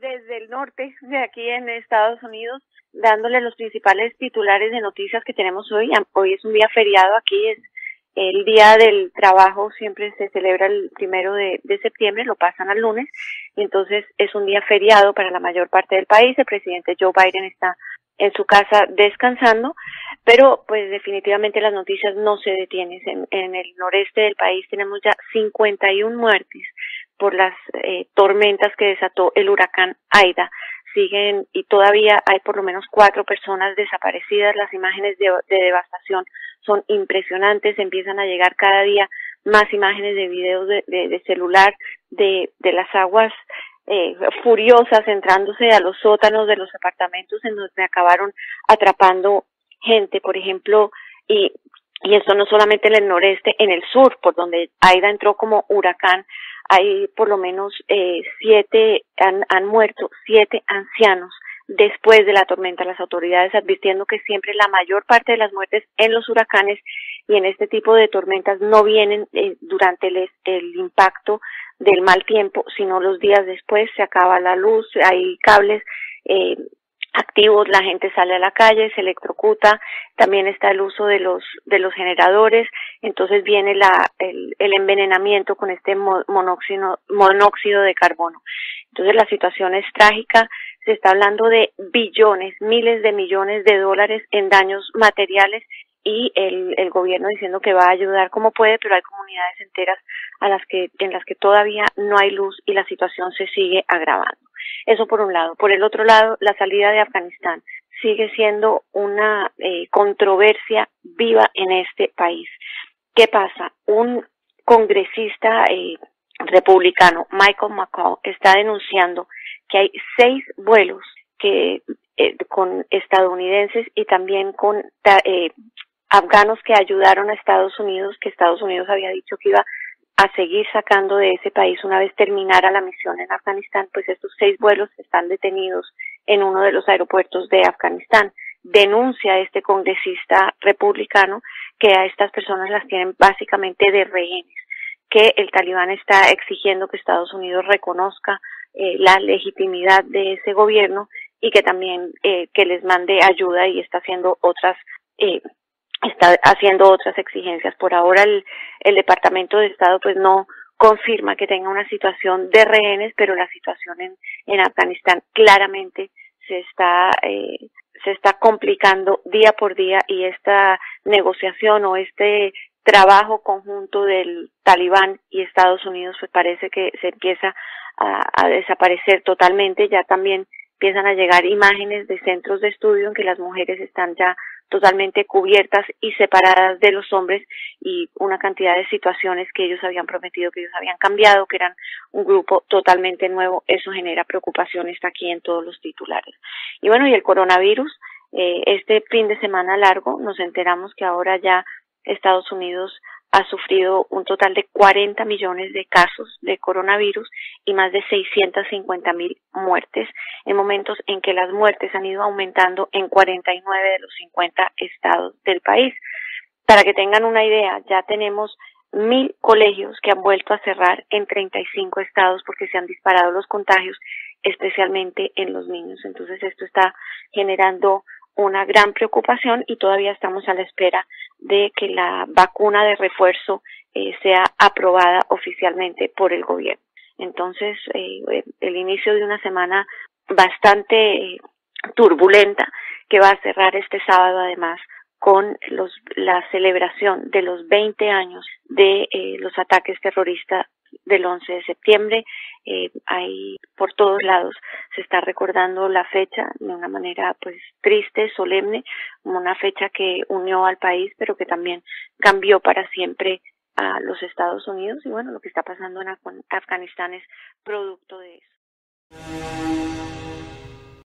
desde el norte, de aquí en Estados Unidos, dándole los principales titulares de noticias que tenemos hoy. Hoy es un día feriado aquí, es el Día del Trabajo, siempre se celebra el primero de, septiembre, lo pasan al lunes, y entonces es un día feriado para la mayor parte del país. El presidente Joe Biden está en su casa descansando, pero pues definitivamente las noticias no se detienen. En, en el noreste del país tenemos ya 51 muertes por las eh, tormentas que desató el huracán Aida. Siguen y todavía hay por lo menos cuatro personas desaparecidas. Las imágenes de, de devastación son impresionantes. Empiezan a llegar cada día más imágenes de videos de, de, de celular de, de las aguas eh, furiosas entrándose a los sótanos de los apartamentos en donde acabaron atrapando gente, por ejemplo, y, y esto no solamente en el noreste, en el sur, por donde Aida entró como huracán, hay por lo menos eh, siete, han, han muerto siete ancianos después de la tormenta, las autoridades advirtiendo que siempre la mayor parte de las muertes en los huracanes y en este tipo de tormentas no vienen eh, durante el, el impacto del mal tiempo, sino los días después se acaba la luz, hay cables eh, activos, la gente sale a la calle, se electrocuta, también está el uso de los de los generadores, entonces viene la el, el envenenamiento con este monóxido monóxido de carbono. Entonces la situación es trágica, se está hablando de billones, miles de millones de dólares en daños materiales y el, el gobierno diciendo que va a ayudar como puede, pero hay comunidades enteras a las que, en las que todavía no hay luz y la situación se sigue agravando. Eso por un lado. Por el otro lado, la salida de Afganistán sigue siendo una eh, controversia viva en este país. ¿Qué pasa? Un congresista eh, republicano, Michael McCall, está denunciando que hay seis vuelos que eh, con estadounidenses y también con eh, afganos que ayudaron a Estados Unidos, que Estados Unidos había dicho que iba a seguir sacando de ese país una vez terminara la misión en Afganistán, pues estos seis vuelos están detenidos en uno de los aeropuertos de Afganistán. Denuncia este congresista republicano que a estas personas las tienen básicamente de rehenes, que el talibán está exigiendo que Estados Unidos reconozca eh, la legitimidad de ese gobierno y que también eh, que les mande ayuda y está haciendo otras eh, está haciendo otras exigencias. Por ahora el, el Departamento de Estado pues no confirma que tenga una situación de rehenes, pero la situación en, en Afganistán claramente se está eh, se está complicando día por día y esta negociación o este trabajo conjunto del talibán y Estados Unidos pues parece que se empieza a, a desaparecer totalmente ya también empiezan a llegar imágenes de centros de estudio en que las mujeres están ya totalmente cubiertas y separadas de los hombres y una cantidad de situaciones que ellos habían prometido que ellos habían cambiado, que eran un grupo totalmente nuevo, eso genera preocupación, está aquí en todos los titulares. Y bueno, y el coronavirus, eh, este fin de semana largo nos enteramos que ahora ya Estados Unidos ha sufrido un total de 40 millones de casos de coronavirus y más de 650 mil muertes en momentos en que las muertes han ido aumentando en 49 de los 50 estados del país. Para que tengan una idea, ya tenemos mil colegios que han vuelto a cerrar en 35 estados porque se han disparado los contagios, especialmente en los niños. Entonces esto está generando una gran preocupación y todavía estamos a la espera de que la vacuna de refuerzo eh, sea aprobada oficialmente por el gobierno. Entonces, eh, el inicio de una semana bastante turbulenta que va a cerrar este sábado además con los, la celebración de los 20 años de eh, los ataques terroristas del 11 de septiembre. Eh, por todos lados se está recordando la fecha de una manera pues triste, solemne, como una fecha que unió al país, pero que también cambió para siempre a los Estados Unidos y bueno, lo que está pasando en Afganistán es producto de eso.